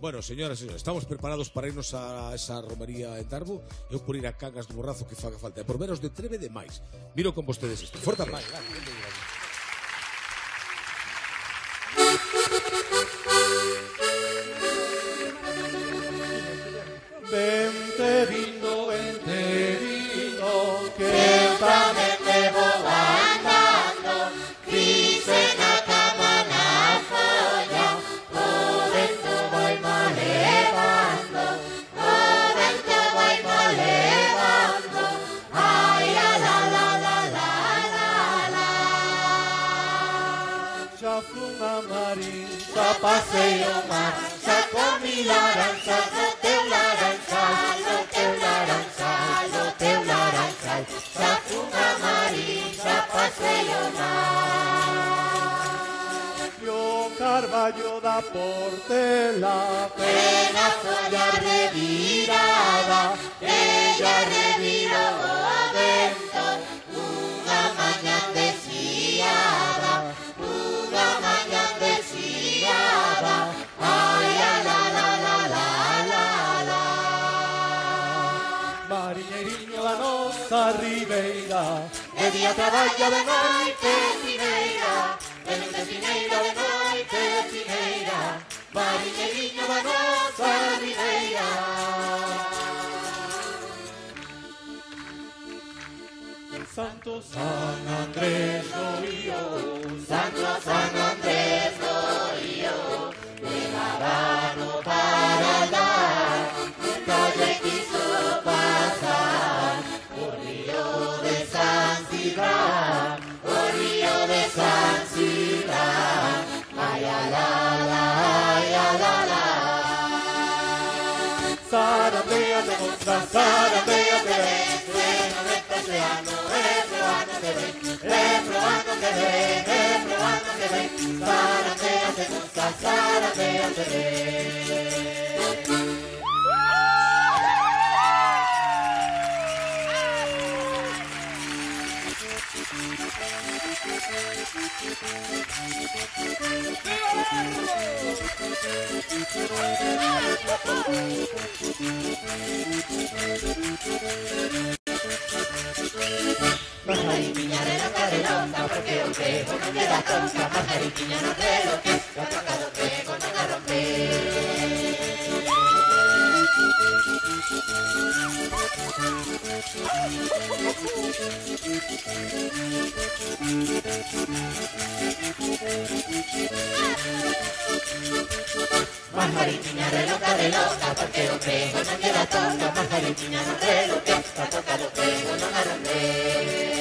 Bueno, señoras e señores, estamos preparados para irnos a esa romería en Darbo Eu por ir a Cangas do borrazo que faga falta. E por veros de Treve de máis. Miro con vostedes isto. Forte abrazo Xa fun a marín, xa pasei o mar, xa comi laranxas no teu laranxal, no teu laranxal, no teu laranxal. Xa fun a marín, xa pasei o mar. E o carballo da portela, pena folla revirada, ella revirou ribeira, de día traballa de noite cineira, de noite cineira, de noite cineira, mariñeiriño da ribeira. Santo San Andrés Río, Santo San Andrés Zarandea te mostra, zarandea te ven, bueno de paseando, eh, probando que ven, eh, probando que ven, eh, probando que ven, zarandea te mostra, zarandea Majariña de la carelota, porque un pejo no queda tonta, majariña no creo que la toca do pego non a Majariña de loca de loca, porque o pego non queda tonta, majariña no la toca do pego non a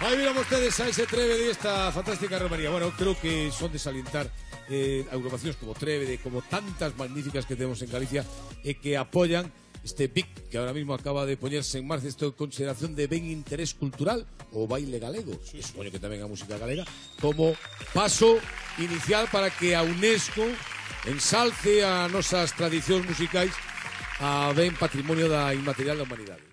Aí viran vostedes a ese Trébede esta fantástica romaría. Bueno, creo que son de salientar eh, agrupacións como Trébede, como tantas magníficas que temos en Galicia e eh, que apoyan este BIC que ahora mismo acaba de poñerse en marcha esto consideración de ben interés cultural o baile galego, sí, sí. supoño que tamén a música galega, como paso inicial para que a UNESCO ensalce a nosas tradicións musicais ben patrimonio da inmaterial da humanidade.